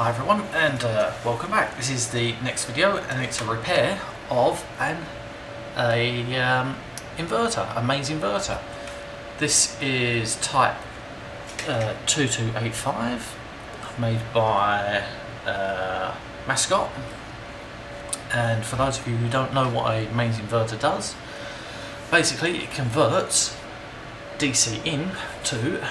Hi everyone and uh, welcome back. This is the next video and it's a repair of an a um, inverter, a mains inverter. This is type uh, 2285 made by uh, Mascot and for those of you who don't know what a mains inverter does basically it converts DC in to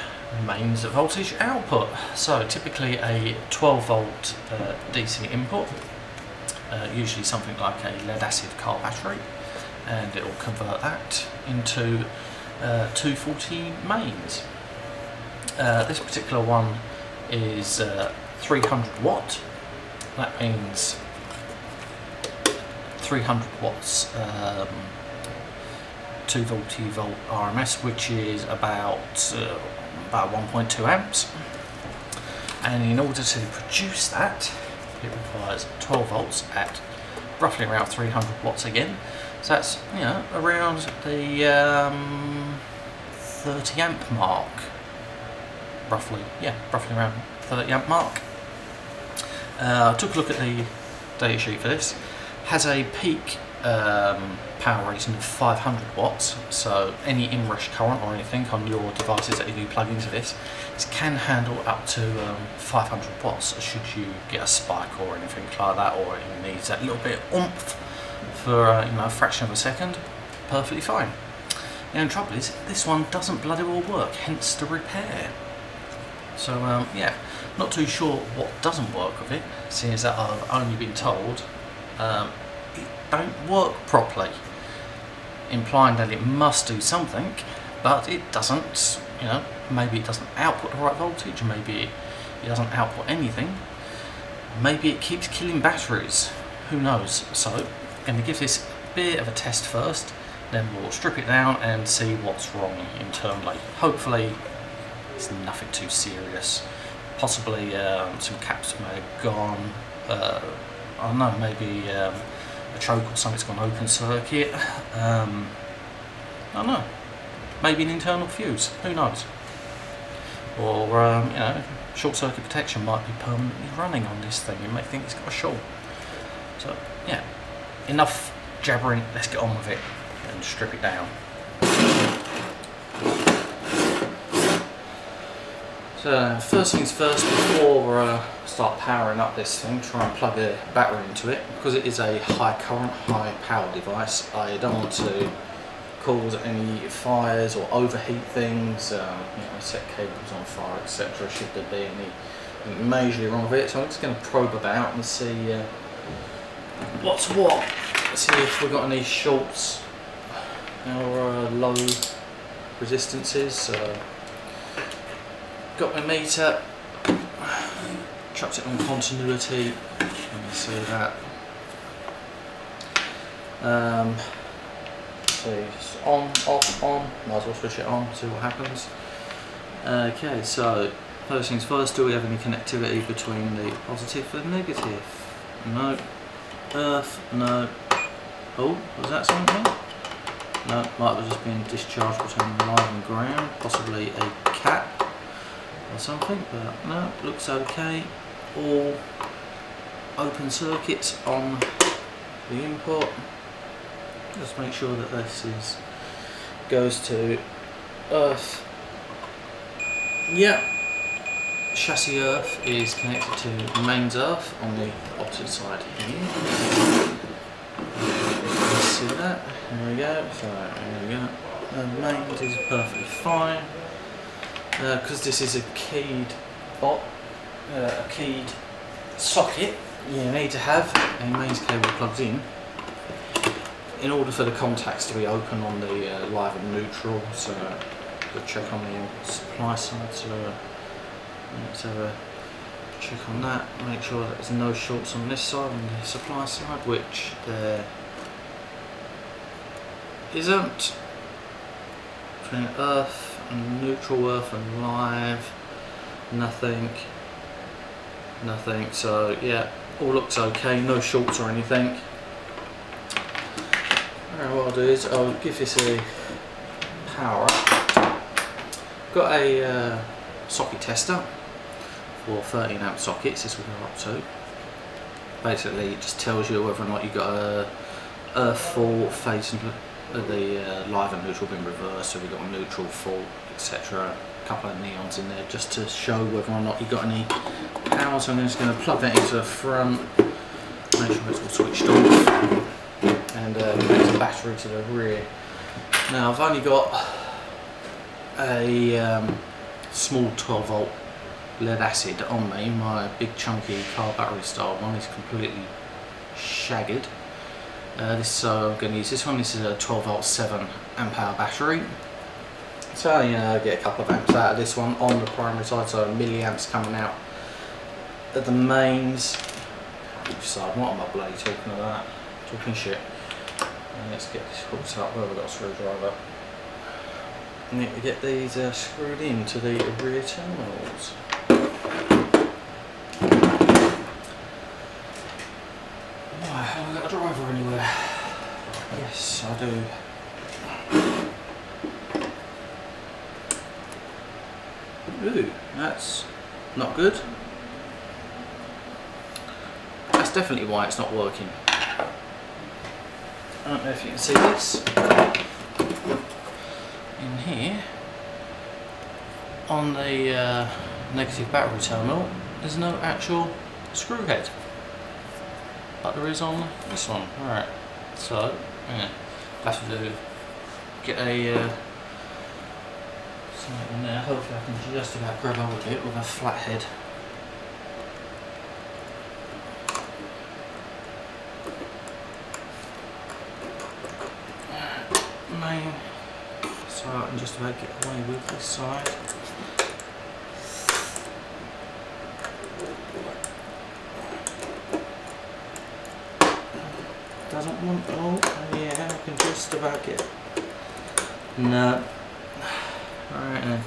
mains voltage output. So typically a 12 volt uh, DC input, uh, usually something like a lead acid car battery, and it will convert that into uh, 240 mains. Uh, this particular one is uh, 300 watt. That means 300 watts. Um, 240 volt RMS, which is about uh, about 1.2 amps. And in order to produce that, it requires 12 volts at roughly around 300 watts again. So that's you know around the um, 30 amp mark, roughly. Yeah, roughly around 30 amp mark. Uh, I took a look at the data sheet for this. Has a peak um, power rating of 500 watts. So any inrush current or anything on your devices that you plug into this this can handle up to um, 500 watts should you get a spike or anything like that or it needs that little bit of oomph for uh, you know a fraction of a second. Perfectly fine. The only trouble is this one doesn't bloody well work hence the repair. So um, yeah not too sure what doesn't work with it seeing as that I've only been told um, don't work properly implying that it must do something but it doesn't you know maybe it doesn't output the right voltage maybe it, doesn't output anything maybe it keeps killing batteries. Who knows? So I'm going to give this a bit of a test first then we'll strip it down and see what's wrong internally. Hopefully it's nothing too serious. Possibly um, some caps may have gone uh, I don't know maybe um, a choke or something's gone open circuit. Um, I don't know. Maybe an internal fuse. Who knows? Or um, you know, short circuit protection might be permanently running on this thing. You may think it's got a short. So yeah, enough jabbering. Let's get on with it and strip it down. So first things first, before uh, start powering up this thing, try and plug a battery into it. Because it is a high current, high power device, I don't want to cause any fires or overheat things, um, you know, set cables on fire, etc. Should there be any majorly wrong with it. So I'm just going to probe about and see uh, what's what. Let's see if we've got any shorts or uh, low resistances. Uh, got my meter, chucked it on continuity, let me see that. Um, so on, off, on, might as well switch it on, see what happens. Okay, so first things first, do we have any connectivity between the positive and negative? No. Earth, no. Oh, was that something? No, might have just been discharged between live and ground, possibly a cap or something, but no, looks okay. All open circuits on the input. Just make sure that this is goes to earth. Yeah, Chassis earth is connected to mains earth on the opposite side here. See that? There we go. So there we go. The mains is perfectly fine because uh, this is a keyed bot, uh, a keyed socket, you need to have a mains cable plugged in in order for the contacts to be open on the uh, live and neutral. So check on the supply side. So let's have a check on that. Make sure that there's no shorts on this side, on the supply side, which there isn't. Between earth neutral earth and live. Nothing nothing. So yeah all looks okay. No shorts or anything. Alright, what I'll do is I'll give this a power up. Got a uh, socket tester for 13 amp sockets this will go up to. Basically it just tells you whether or not you've got a earth full, phase and the uh, live and neutral been reversed, so we've got a neutral full, etc. A couple of neons in there just to show whether or not you've got any power. So I'm just going to plug that into the front, make sure it's all switched off, and uh, the battery to the rear. Now I've only got a um, small 12 volt lead acid on me. My big chunky car battery style one is completely shagged. Uh, this so I'm going to use this one. This is a 12 volt 7 amp hour battery. So you know, I get a couple of amps out of this one on the primary side, so milliamps coming out at the mains. Which side? What am I bloody talking about? Talking shit. And let's get this hooked up. Where have we got a screwdriver? need to get these uh, screwed into the rear terminals. Right, have I got a driver anywhere? Yes, I do. Ooh, that's not good. That's definitely why it's not working. I don't know if you can see this in here on the uh, negative battery terminal there's no actual screw head there is on? This one? Alright, so yeah. Have to get a uh, something in there. Hopefully I can just about grab hold of it with a flat head main. So I can just about get away with this side. Doesn't want, oh yeah, I can just about get, no. Alright then.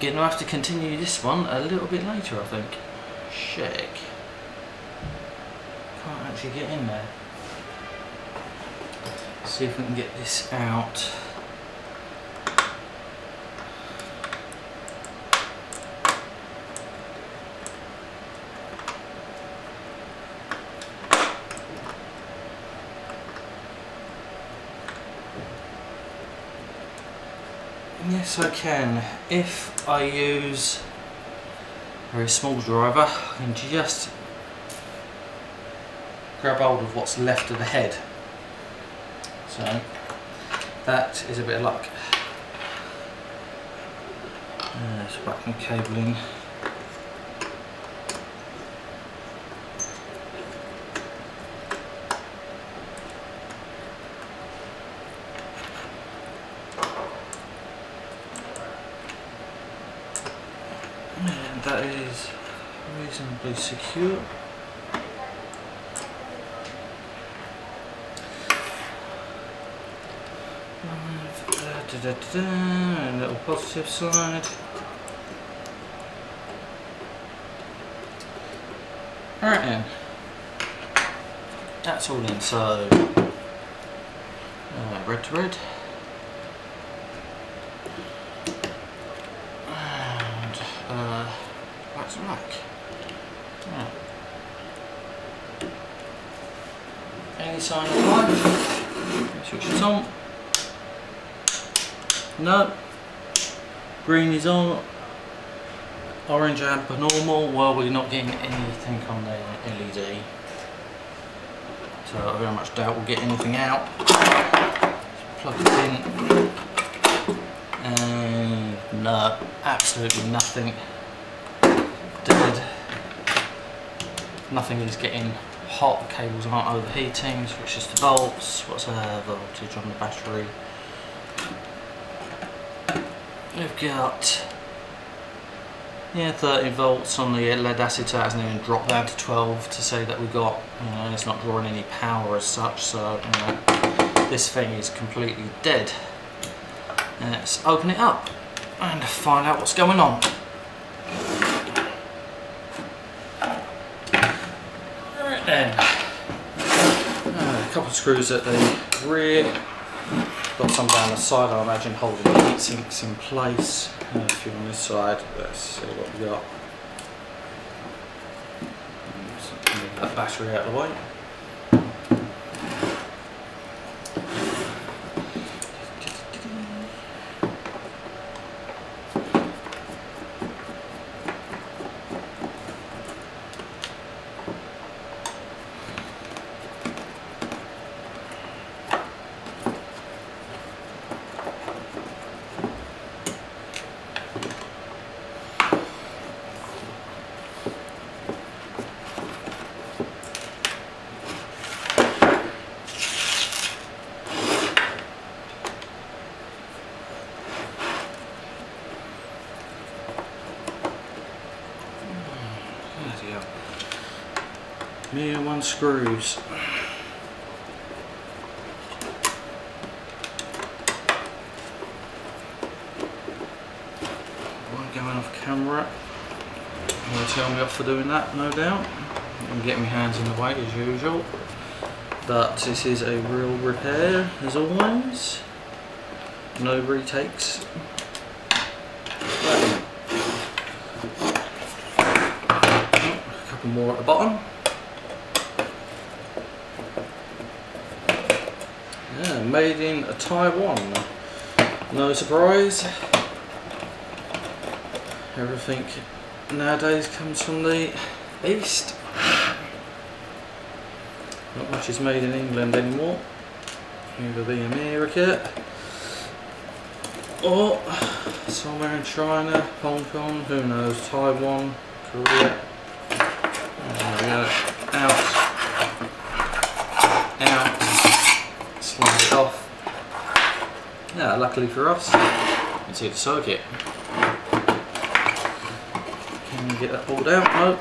Gonna have to continue this one a little bit later I think. Shake. Can't actually get in there see if we can get this out. Yes I can. If I use a very small driver, I can just grab hold of what's left of the head so that is a bit of luck. Uh, so back my cabling. And that is reasonably secure. da, da, da, a little positive side. Alright then. That's all in, so uh, red to red. And uh, black to black. Yeah. Any sign of life? Switch it on. No. Green is on. Orange amp normal. Well, we're not getting anything on the LED. So I very much doubt we'll get anything out. plug it in. And no, absolutely nothing. Dead. Nothing is getting hot. The cables aren't overheating. Switch just to volts. What's the voltage on the battery? We've got yeah 30 volts on the lead acid it hasn't even dropped down to 12 to say that we got you know it's not drawing any power as such so you know this thing is completely dead let's open it up and find out what's going on Alright then uh, a couple of screws at the rear Got some down the side, I imagine, holding the heat sinks in place. a few on this side. Let's see what we got. Move that battery out of the way. Bloody hell. Me and one screws. One going off camera. You'll tell me off for doing that, no doubt. I'm getting my hands in the way as usual. But this is a real repair, as always. No retakes. Right. A couple more at the bottom. Yeah, made in Taiwan. No surprise. Everything nowadays comes from the east. Not much is made in England anymore. Either the America or somewhere in China, Hong Kong, who knows, Taiwan, Korea. There we go. Out. Out. Slide it Yeah, luckily for us, you can see the circuit. Can you get that pulled out? Nope.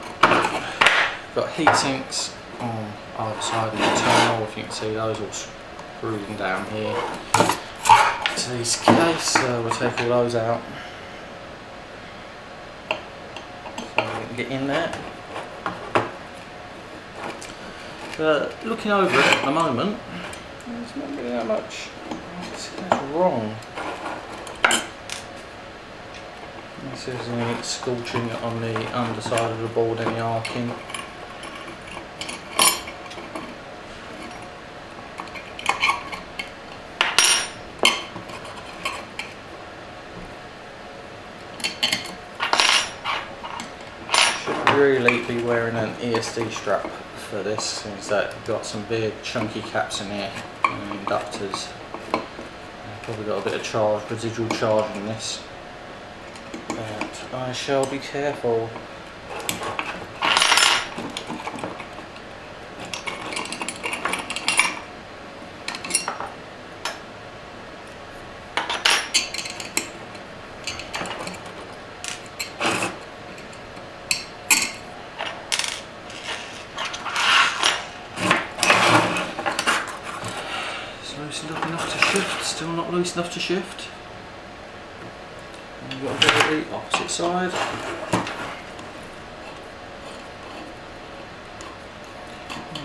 Got heat sinks on either side of the terminal, if you can see those all screwed down here to this case, so we'll take all those out. So we can get in there. Looking over it at the moment, there's not really that much wrong. This is any scorching on the underside of the board, any arcing. Should really be wearing an ESD strap for this since that got some big chunky caps in here and inductors. Probably got a bit of charge, residual charge in this. But I shall be careful. It's loose enough enough to shift, still to shift. And we've got bit of the opposite side.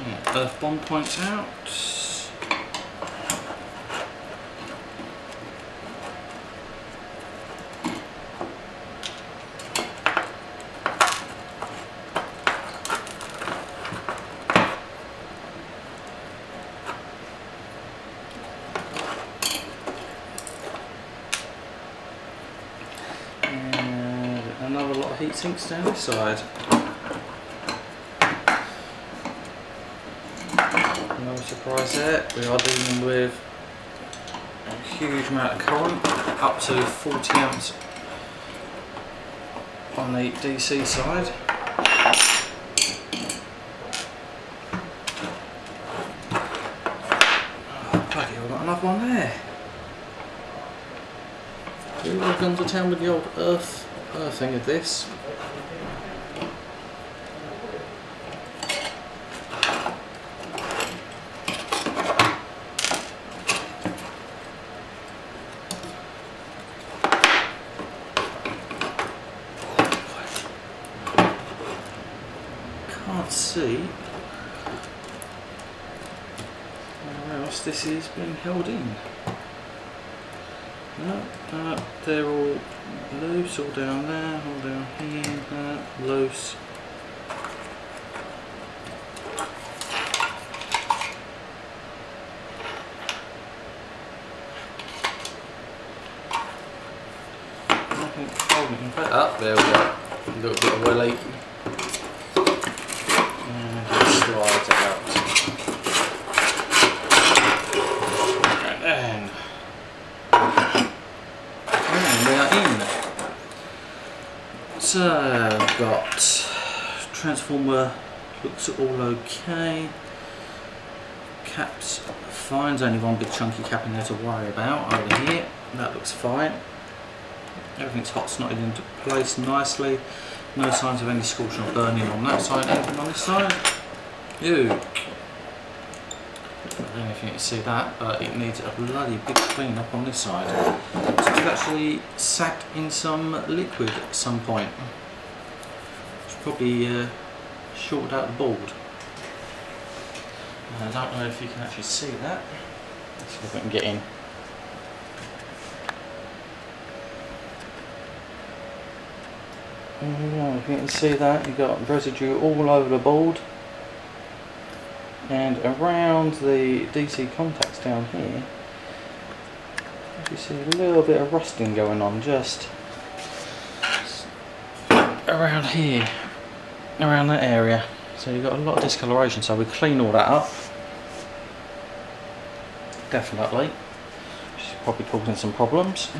Yeah, earth bond points out. And another lot of heat sinks down this side. No surprise there, we are dealing with a huge amount of current, up to 40 amps on the DC side. Oh, bloody hell, got another one there. Would have gone to town with the old earth Oh, earthing of this? Can't see where else this is being held in. No, no, they're all loose, all down there, all down here, that, loose. Nothing holding oh, it back. Up, there we go. A little bit of. And it slides out. And and we are in. So I've got transformer looks all okay. Caps fine, there's only one big chunky cap in there to worry about over here. That looks fine. Everything's hot snotted into place nicely. No signs of any scorching or burning on that side, anything on this side. Ew. I don't know if you can see that, but it needs a bloody big clean up on this side. So it's actually sat in some liquid at some point. It's probably uh, shorted out the board. I don't know if you can actually see that. Let's see if we can get in. Yeah, if you can see that, you've got residue all over the board and around the DC contacts down here you see a little bit of rusting going on just around here around that area so you've got a lot of discoloration so we clean all that up definitely is probably causing some problems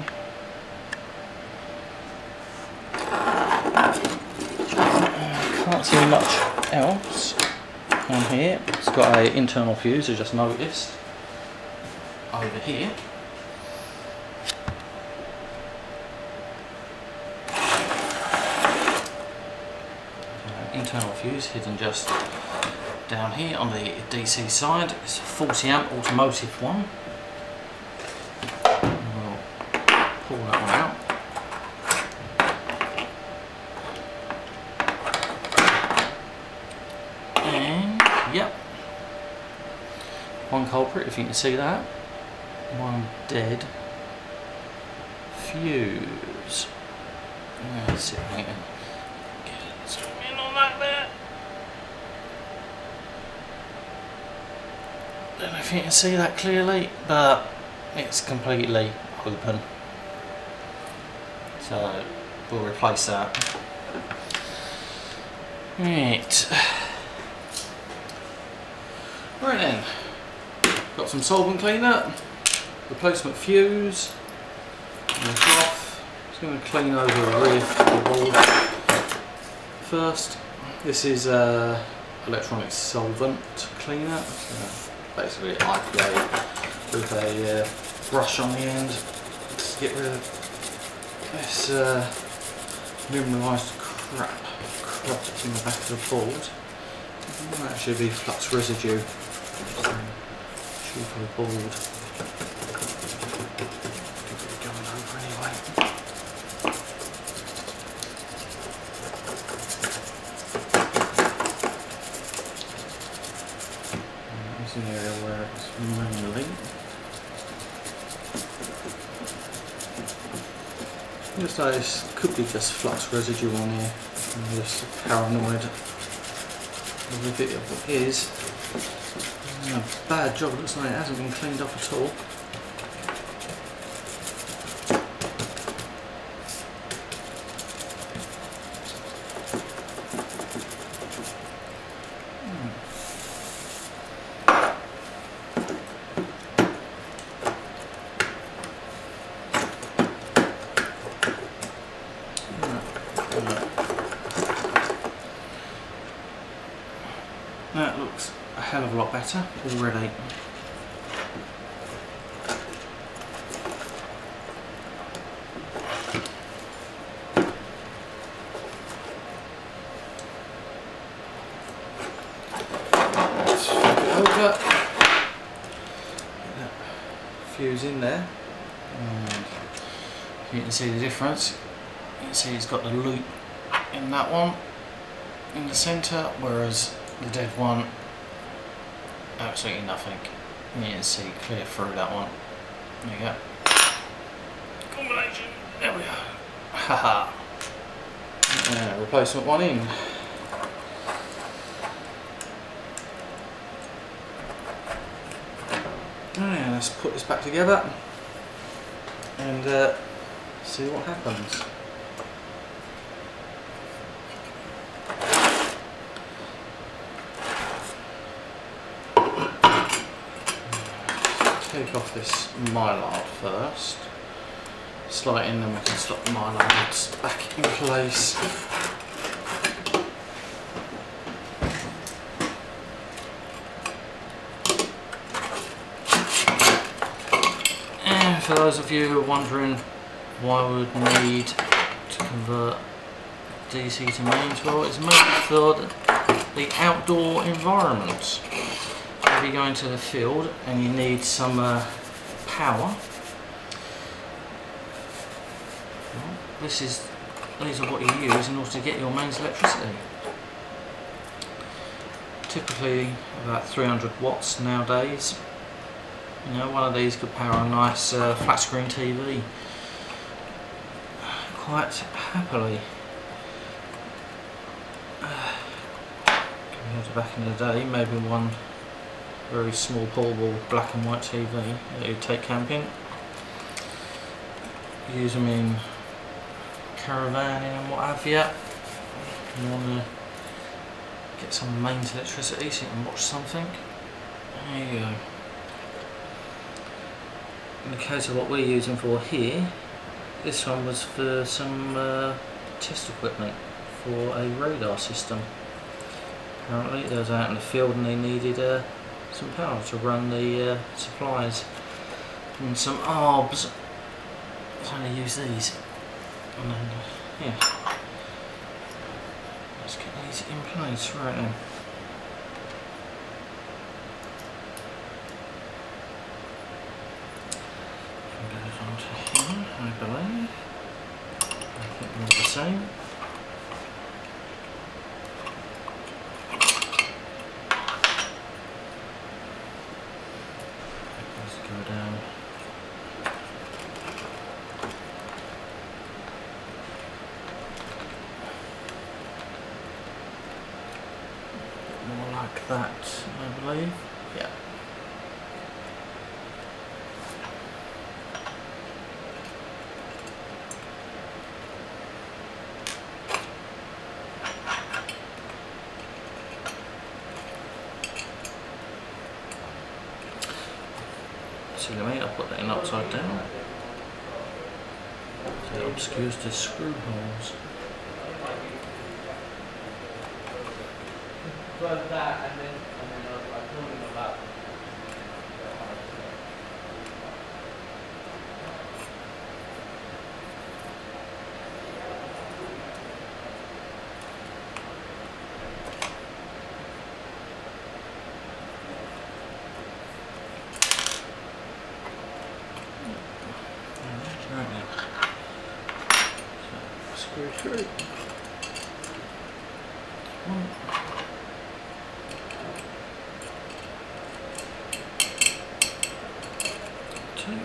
can't see much else on here. It's got a internal fuse, I just noticed. Over here. Uh, internal fuse hidden just down here on the DC side. It's a 40 amp automotive one. We'll pull that one out. And yep, one culprit if you can see that. One dead fuse. Let's see if I can get Don't know if you can see that clearly, but it's completely open. So we'll replace that. Right. Right then, got some solvent cleaner, replacement fuse, and. Just going to clean over the board first. This is uh, electronic solvent cleaner, so basically IPA with a uh, brush on the end to get rid of this uh, mineralised crap, crap that's in the back of the board. It might actually be flux residue. Cheaper board. Give it going over anyway. An area where it's. Looks like this could be just flux residue on here. I'm just paranoid if it is a bad job, it looks like it hasn't been cleaned up at all. That looks a hell of a lot better already. Let's flip it over. Get that Fuse in there. And you can see the difference. You can see it's got the loop in that one in the centre, whereas the dead one, absolutely nothing. You can see clear through that one. There you go. Combination. There we go. Haha. yeah, replacement one in. Yeah, let's put this back together and uh, see what happens. Take off this mylar first. Slide in then we can slot the mylar back in place. And for those of you who are wondering why we would need to convert DC to mains, well it's mainly for the outdoor environment. If you go into the field and you need some uh, power, well, this is these are what you use in order to get your mains electricity. Typically about 300 watts nowadays. You know, one of these could power a nice uh, flat screen TV quite happily. to back in the day, maybe one very small portable black and white TV that you'd take camping. Use them in caravanning and what have you. You want to get some mains electricity so you can watch something. There you go. In the case of what we're using for here, this one was for some uh, test equipment for a radar system. Apparently they was out in the field and they needed uh, some power to run the uh, supplies and some arbs. So they use these. And then, yeah. Let's get these in place right now. Goes on to here, I believe. I think they're the same. Let's go down. More like that, I believe. Yeah. Silly me, I'll put that in upside down. So it obscures the screw holes. But that, and then, and then I, I told him about. Right now. So, screw through. One. Two.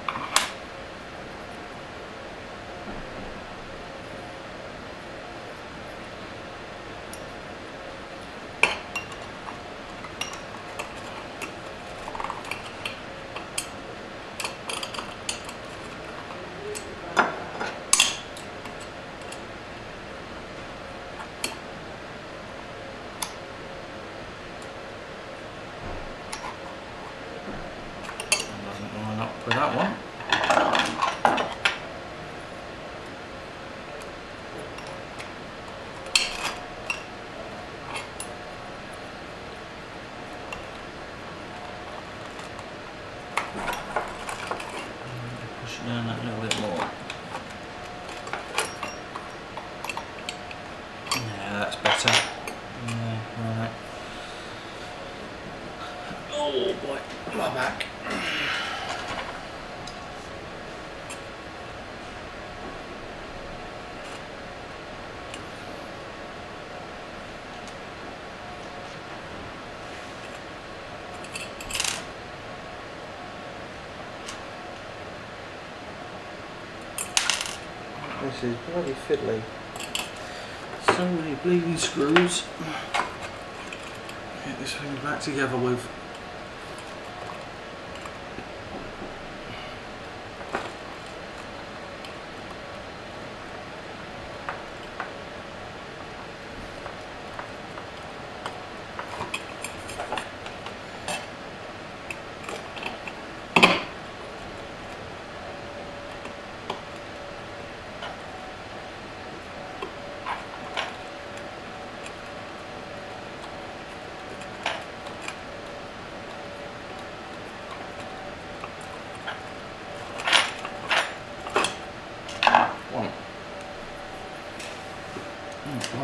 Doesn't line up with that one. Push it down that little bit more. Yeah, that's better. Yeah, right. Oh boy, my back. This is bloody fiddly. So many bleeding screws. Get this thing back together with.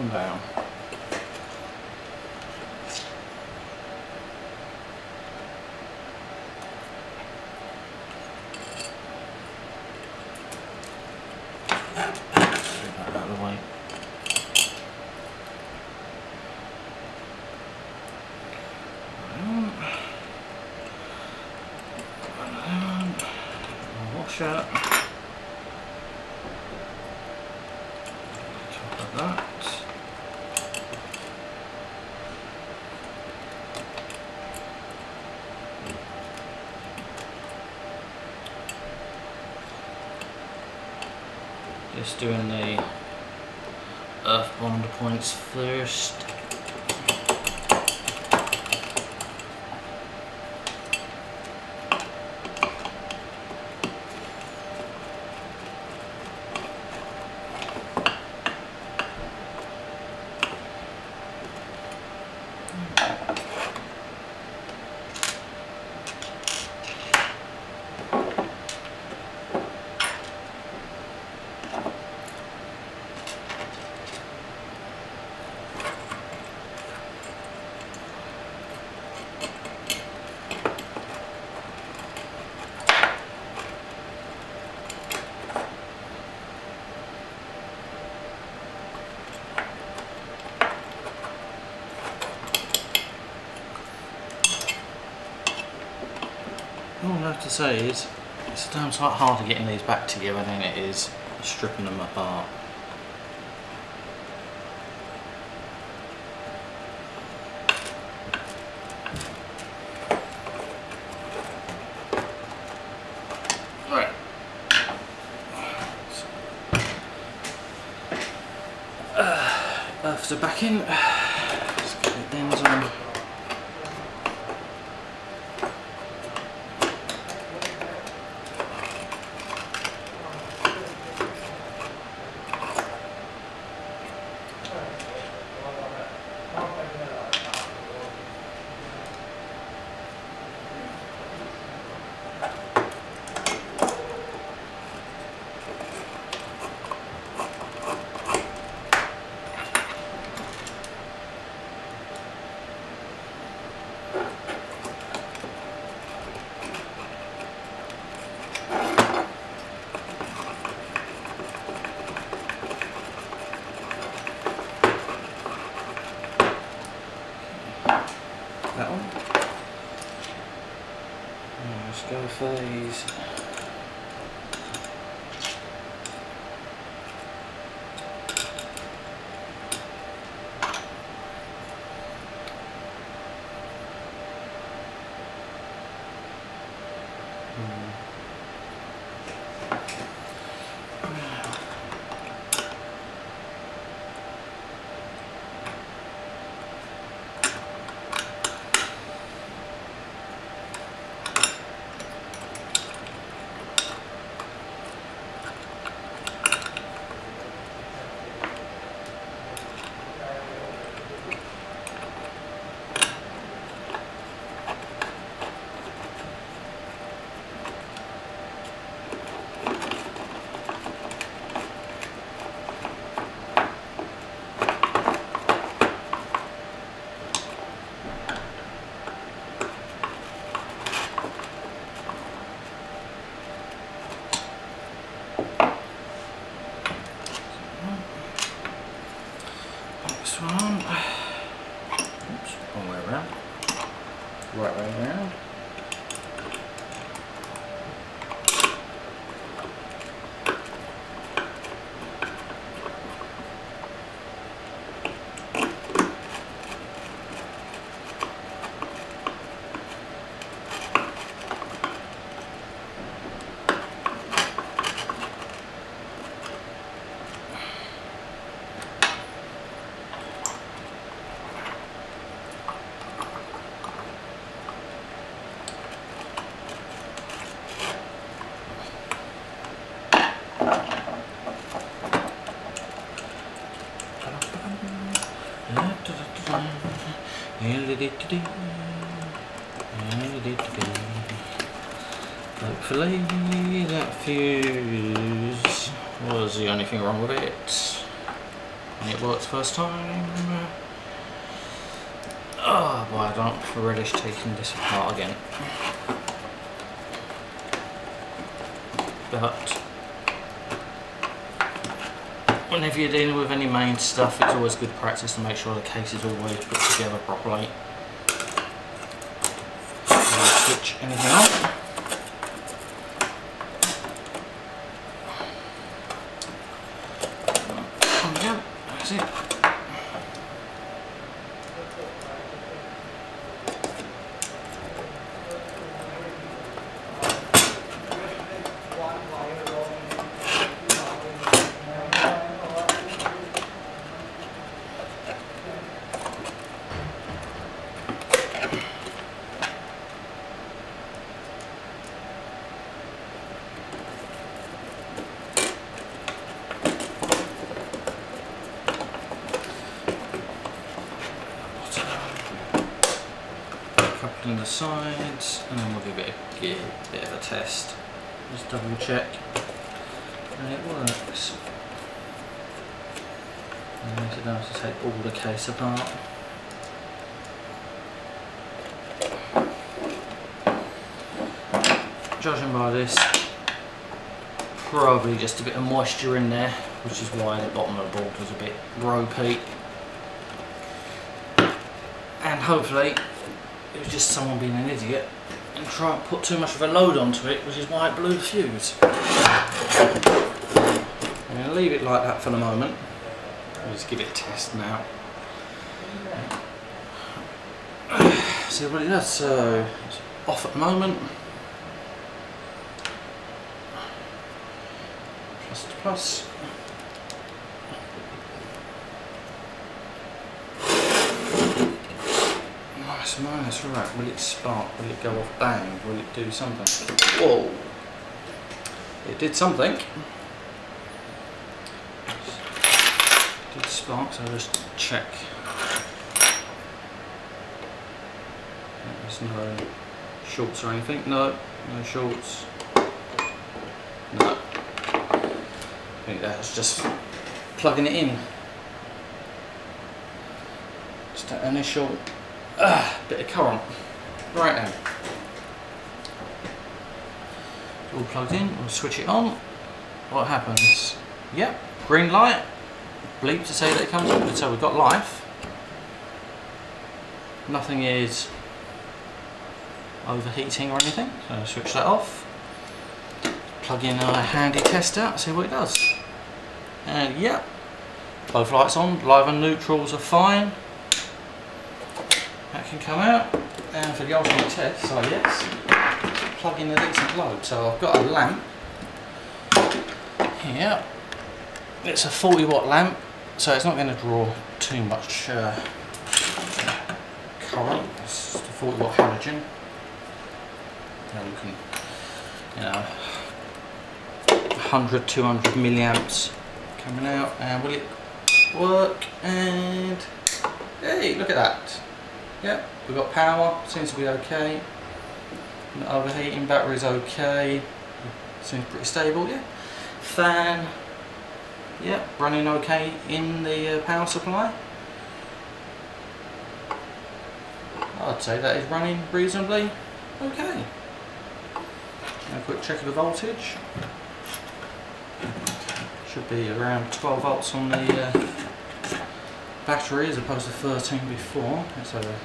Down. Get that out of the way. One. One. Washer. Top of that. Just doing the earth bond points first. Have to say is, it's damn sight harder getting these back together than it is stripping them apart. Right. Uh, back in. Hopefully mm. that fuse was the only thing wrong with it. And it worked first time. Oh boy, I don't relish taking this apart again. But whenever you're dealing with any main stuff, it's always good practice to make sure the case is always put together properly. Switch anything on. That's it. couple on the sides, and then we'll give it a gear, bit of a test. Just double check, and it works. And makes it nice to take all the case apart. Judging by this, probably just a bit of moisture in there, which is why the bottom of the board was a bit ropey. And hopefully just someone being an idiot and try and put too much of a load onto it, which is why it blew the fuse. I'm going to leave it like that for the moment. I'll just give it a test now. See what it does. So it's off at the moment. Plus to plus. Minus, right. Will it spark? Will it go off bang? Will it do something? Whoa! It did something. It did spark, so I'll just check. There's no shorts or anything. No, no shorts. No. I think that's just plugging it in. Just an initial uh, bit of current. Right now. All plugged in, we'll switch it on. What happens? Yep, green light. Bleep to say that it comes on. So we've got life. Nothing is overheating or anything. So switch that off. Plug in a handy tester, see what it does. And yep, both lights on, live and neutrals are fine. Can come out. And for the ultimate test, so yes, plug in a decent load. So I've got a lamp here. It's a 40 watt lamp, so it's not going to draw too much uh, current. It's a 40 watt halogen. Now you can, you know, 100, 200 milliamps coming out. And will it work? And hey, look at that. Yep, we've got power, seems to be okay. The overheating battery's okay. Seems pretty stable, yeah. Fan, yep, running okay in the uh, power supply. I'd say that is running reasonably okay. Now a quick check of the voltage. Should be around 12 volts on the uh, battery as opposed to 13 before. Let's have a,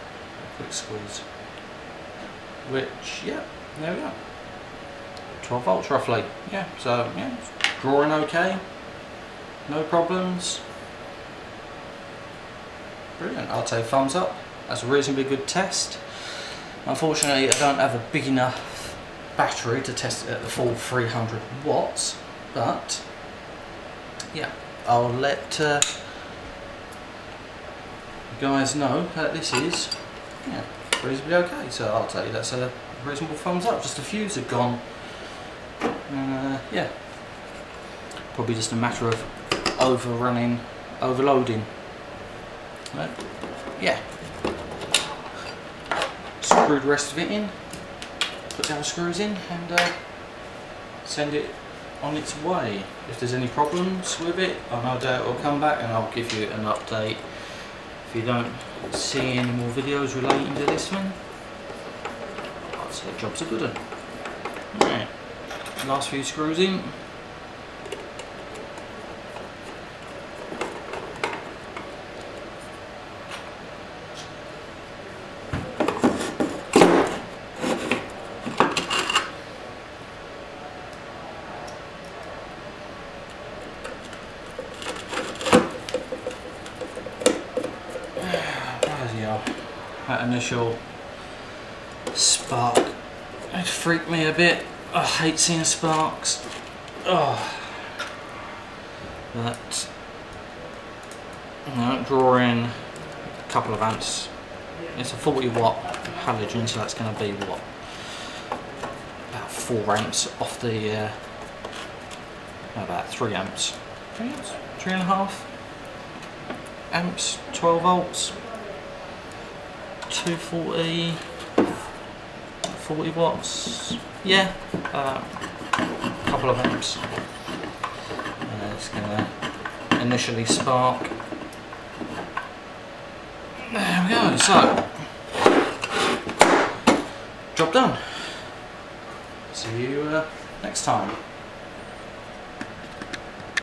quick squeeze. Which, yeah, there we go. 12 volts roughly. Yeah, so yeah, drawing okay. No problems. Brilliant. I'll say thumbs up. That's a reasonably good test. Unfortunately, I don't have a big enough battery to test it at the full 300 watts, but yeah, I'll let uh, guys know that this is yeah, reasonably okay. So I'll tell you that's a reasonable thumbs up. Just a fuse have gone. Uh, yeah, probably just a matter of overrunning, overloading yeah. Screw the rest of it in, put the other screws in, and uh, send it on its way. If there's any problems with it, I'll no doubt it'll come back and I'll give you an update. If you don't see any more videos relating to this one, I'd say the job's a good one. Right, last few screws in. Bloody hell. That initial spark it freaked me a bit. I hate seeing sparks. Oh. You know, drawing a couple of amps. It's a 40 watt halogen, so that's going to be what about four amps off the uh, about three amps. Three amps? Three and a half amps, 12 volts, 240, 40 watts. Yeah, uh, a couple of amps. And it's gonna initially spark. There we go. So, job done. See you uh, next time.